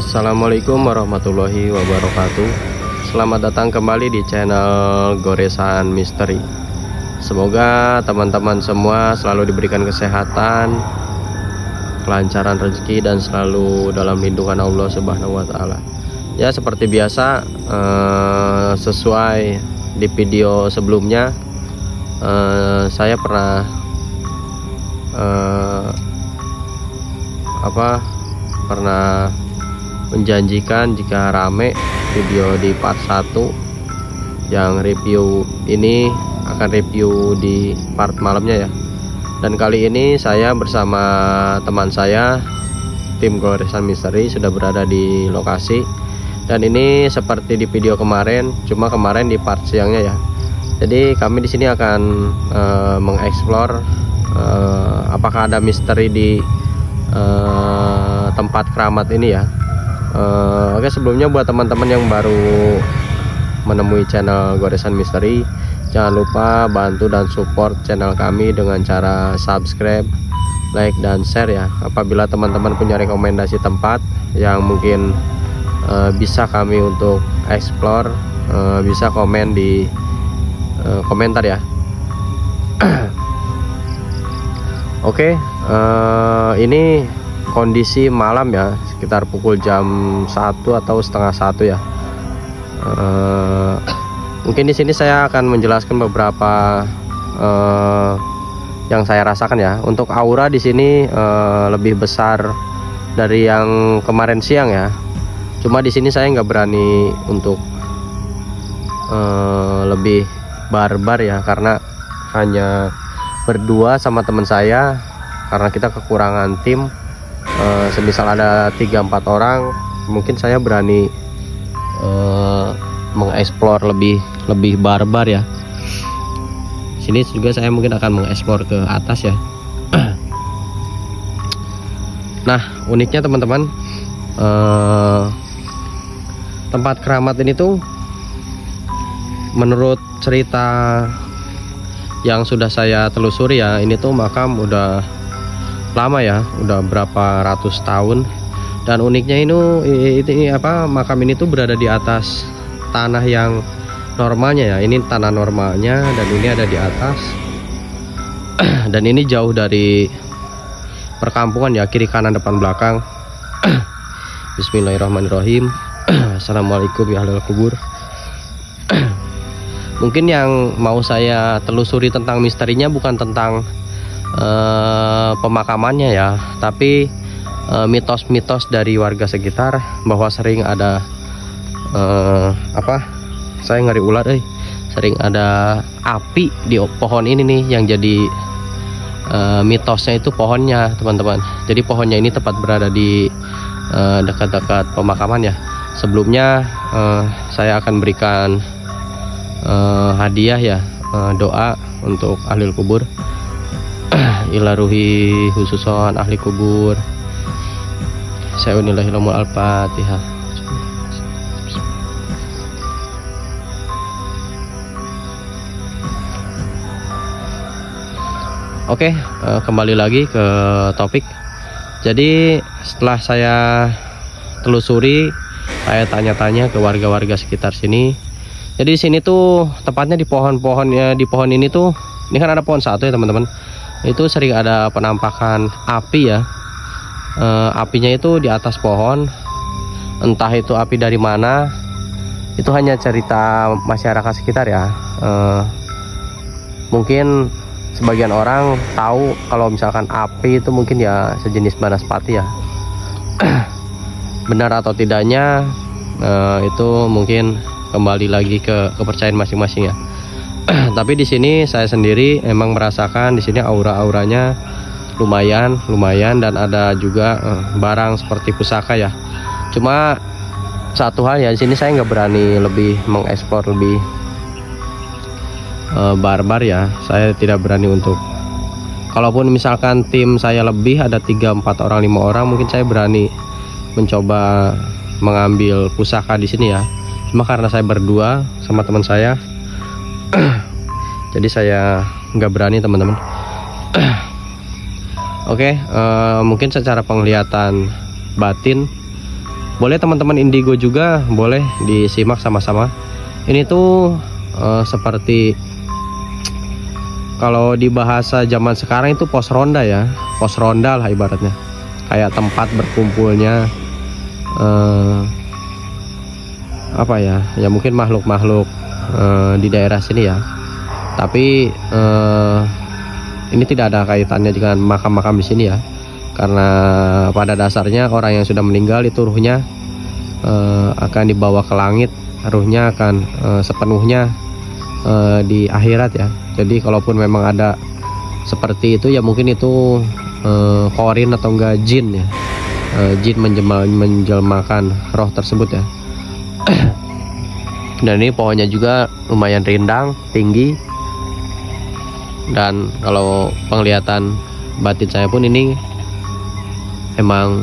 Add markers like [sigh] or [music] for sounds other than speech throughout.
Assalamualaikum warahmatullahi wabarakatuh. Selamat datang kembali di channel Goresan Misteri. Semoga teman-teman semua selalu diberikan kesehatan Kelancaran rezeki dan selalu dalam lindungan Allah subhanahu wa ta'ala. Ya seperti biasa eh, Sesuai di video sebelumnya eh, Saya pernah eh, Apa Pernah menjanjikan jika rame video di part 1 yang review ini akan review di part malamnya ya. Dan kali ini saya bersama teman saya tim goresan misteri sudah berada di lokasi. Dan ini seperti di video kemarin cuma kemarin di part siangnya ya. Jadi kami di sini akan uh, mengeksplor uh, apakah ada misteri di uh, tempat keramat ini ya uh, oke sebelumnya buat teman-teman yang baru menemui channel goresan misteri jangan lupa bantu dan support channel kami dengan cara subscribe like dan share ya. Apabila teman-teman punya rekomendasi tempat yang mungkin uh, bisa kami untuk explore uh, bisa komen di uh, komentar ya. [clears throat] Oke okay, uh, ini kondisi malam ya sekitar pukul jam satu atau setengah satu ya. Uh, mungkin di sini saya akan menjelaskan beberapa uh, yang saya rasakan ya. Untuk aura di sini uh, lebih besar dari yang kemarin siang ya. Cuma di sini saya nggak berani untuk uh, lebih barbar ya karena hanya berdua sama teman saya karena kita kekurangan tim uh, semisal ada 3-4 orang mungkin saya berani uh, mengeksplor lebih lebih barbar ya. Sini juga saya mungkin akan mengeksplor ke atas ya. [clears throat] Nah uniknya teman-teman uh, tempat keramat ini tuh menurut cerita yang sudah saya telusuri ya ini tuh makam udah lama ya udah berapa ratus tahun. Dan uniknya ini ini apa makam ini tuh berada di atas tanah yang normalnya ya. Ini tanah normalnya dan ini ada di atas. [clears throat] Dan ini jauh dari perkampungan ya kiri kanan depan belakang. [clears throat] Bismillahirrahmanirrahim. [clears throat] Assalamualaikum ya ahlul kubur. Mungkin yang mau saya telusuri tentang misterinya bukan tentang uh, pemakamannya ya. Tapi eh, mitos-mitos dari warga sekitar bahwa sering ada uh, apa? Saya ngeri ular eh. Sering ada api di pohon ini nih yang jadi uh, mitosnya itu pohonnya teman-teman. Jadi pohonnya ini tepat berada di dekat-dekat uh, pemakaman ya. Sebelumnya uh, saya akan berikan uh, hadiah ya uh, doa untuk ahli kubur ilaruhi khususon ahli kubur saya unilahilmu al-fatihah Oke, uh, kembali lagi ke topik. Jadi setelah saya telusuri, saya tanya-tanya ke warga-warga sekitar sini. Jadi di sini tuh tepatnya di pohon-pohon ya di pohon ini tuh, ini kan ada pohon satu ya teman-teman itu sering ada penampakan api ya. E, apinya itu di atas pohon. Entah itu api dari mana itu hanya cerita masyarakat sekitar ya. E, mungkin sebagian orang tahu kalau misalkan api itu mungkin ya sejenis banaspati ya. [clears throat] Benar atau tidaknya e, itu mungkin kembali lagi ke kepercayaan masing-masing ya [clears throat] tapi di sini saya sendiri emang merasakan di sini aura-auranya lumayan lumayan dan ada juga uh, barang seperti pusaka ya. Cuma satu hal ya di sini saya nggak berani lebih mengekspor lebih uh, barbar ya. Saya tidak berani untuk kalaupun misalkan tim saya lebih ada 3 4 orang lima orang mungkin saya berani mencoba mengambil pusaka di sini ya. Cuma karena saya berdua sama teman saya jadi saya nggak berani teman-teman. Oke okay, uh, eh, mungkin secara penglihatan batin boleh teman-teman indigo juga boleh disimak sama-sama. Ini tuh uh, seperti kalau di bahasa zaman sekarang itu pos ronda ya pos ronda lah ibaratnya. Kayak tempat berkumpulnya uh, apa ya ya mungkin makhluk-makhluk uh, di daerah sini ya. Tapi uh, ini tidak ada kaitannya dengan makam-makam di sini ya. Karena pada dasarnya orang yang sudah meninggal itu ruhnya uh, akan dibawa ke langit ruhnya akan uh, sepenuhnya uh, di akhirat ya. Jadi kalaupun memang ada seperti itu ya mungkin itu uh, korin atau enggak jin ya. Uh, jin menjemal, menjelmakan roh tersebut ya dan ini pohonnya juga lumayan rindang tinggi. Dan kalau penglihatan batin saya pun ini emang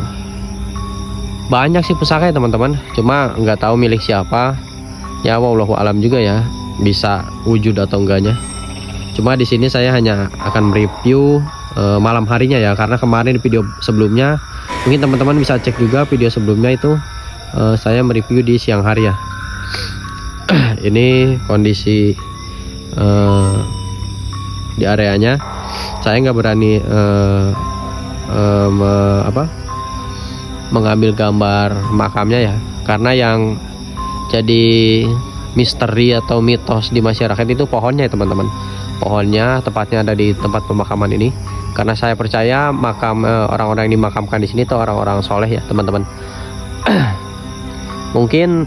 banyak sih pusaka ya teman-teman. Cuma nggak tahu milik siapa. Ya wallahu alam juga ya bisa wujud atau enggaknya. Cuma di sini saya hanya akan mereview uh, malam harinya ya. Karena kemarin di video sebelumnya mungkin teman-teman bisa cek juga video sebelumnya itu. Uh, saya mereview di siang hari ya ini kondisi uh, di areanya. Saya nggak berani uh, uh, me, apa mengambil gambar makamnya ya. Karena yang jadi misteri atau mitos di masyarakat itu pohonnya ya teman-teman. Pohonnya tepatnya ada di tempat pemakaman ini. Karena saya percaya makam orang-orang yang dimakamkan di sini itu orang-orang soleh ya teman-teman. [clears throat] Mungkin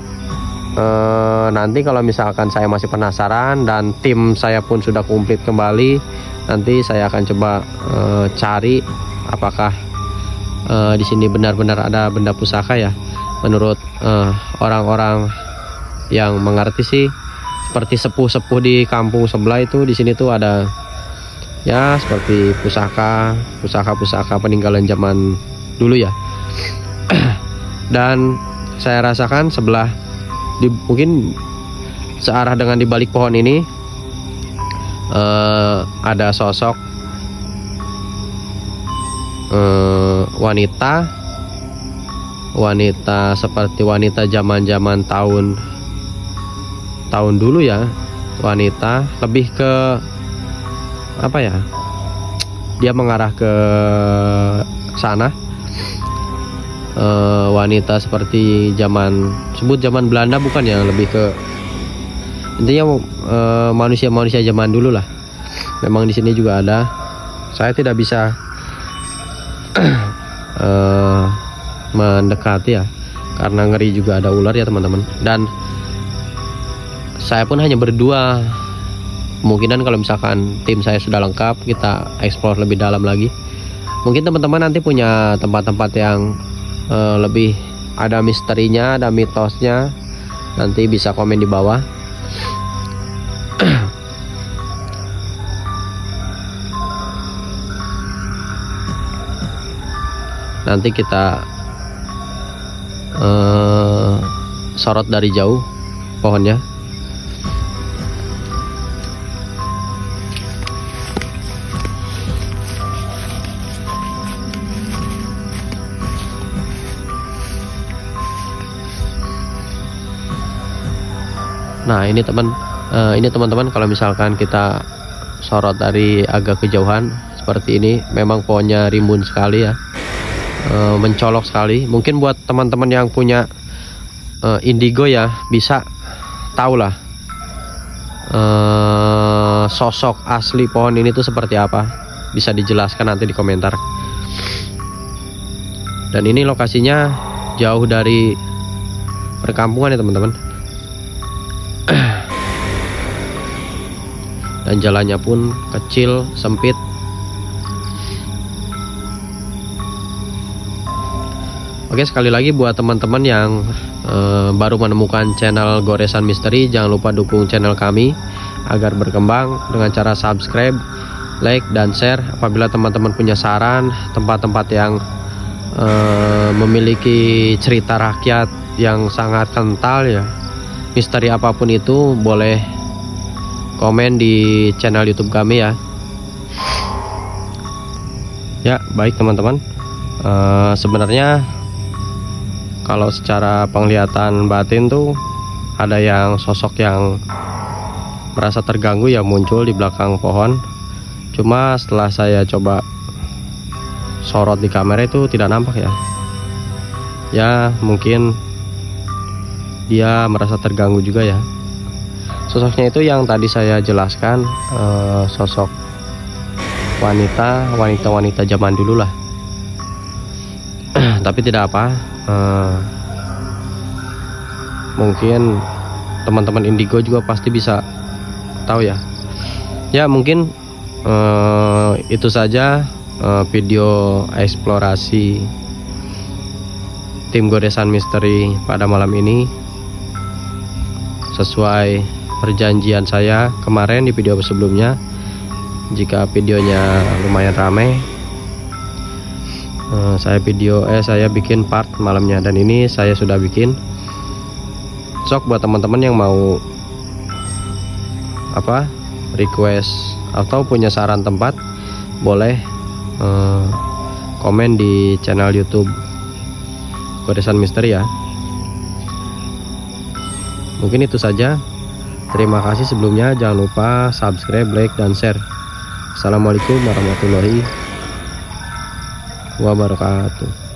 eh, nanti kalau misalkan saya masih penasaran dan tim saya pun sudah komplit kembali nanti saya akan coba eh, cari apakah uh, di sini benar-benar ada benda pusaka ya. Menurut orang-orang yang mengerti sih seperti sepuh-sepuh di kampung sebelah itu di sini tuh ada ya seperti pusaka pusaka-pusaka peninggalan zaman dulu ya. [clears throat] Dan saya rasakan sebelah di, mungkin searah dengan di balik pohon ini uh, ada sosok uh, wanita wanita seperti wanita zaman-zaman tahun tahun dulu ya wanita lebih ke apa ya dia mengarah ke sana e, wanita seperti zaman sebut zaman Belanda bukan ya lebih ke intinya manusia-manusia zaman dulu lah. Memang di sini juga ada. Saya tidak bisa uh, [clears throat] mendekati ya karena ngeri juga ada ular ya teman-teman. Dan saya pun hanya berdua. Kemungkinan kalau misalkan tim saya sudah lengkap kita explore lebih dalam lagi. Mungkin teman-teman nanti punya tempat-tempat yang uh, lebih ada misterinya ada mitosnya. Nanti bisa komen di bawah. [clears throat] Nanti kita uh, sorot dari jauh pohonnya Nah ini teman uh, ini teman-teman kalau misalkan kita sorot dari agak kejauhan seperti ini memang pohonnya rimbun sekali ya. Uh, mencolok sekali. Mungkin buat teman-teman yang punya uh, indigo ya bisa tahu lah uh, sosok asli pohon ini tuh seperti apa. Bisa dijelaskan nanti di komentar. Dan ini lokasinya jauh dari perkampungan ya teman-teman dan jalannya pun kecil sempit Oke sekali lagi buat teman-teman yang uh, baru menemukan channel Goresan Misteri jangan lupa dukung channel kami agar berkembang dengan cara subscribe, like dan share. Apabila teman-teman punya saran tempat-tempat yang uh, memiliki cerita rakyat yang sangat kental ya, misteri apa pun itu boleh komen di channel YouTube kami ya. Ya baik teman-teman. Uh, sebenarnya kalau secara penglihatan batin tuh ada yang sosok yang merasa terganggu ya muncul di belakang pohon cuma setelah saya coba sorot di kamera itu tidak nampak ya ya mungkin dia merasa terganggu juga ya sosoknya itu yang tadi saya jelaskan eh, sosok wanita wanita-wanita zaman dulu lah. [clears throat] Tapi tidak apa eh, mungkin teman-teman indigo juga pasti bisa tahu ya. Ya mungkin eh, itu saja eh, video eksplorasi tim goresan misteri pada malam ini. Sesuai perjanjian saya kemarin di video sebelumnya. Jika videonya lumayan ramai eh, saya video eh saya bikin part malamnya. Dan ini saya sudah bikin. Sok buat teman-teman yang mau apa request atau punya saran tempat boleh eh, komen di channel YouTube Goresan Misteri ya. Mungkin itu saja terima kasih sebelumnya. Jangan lupa subscribe like dan share. Assalamualaikum warahmatullahi wabarakatuh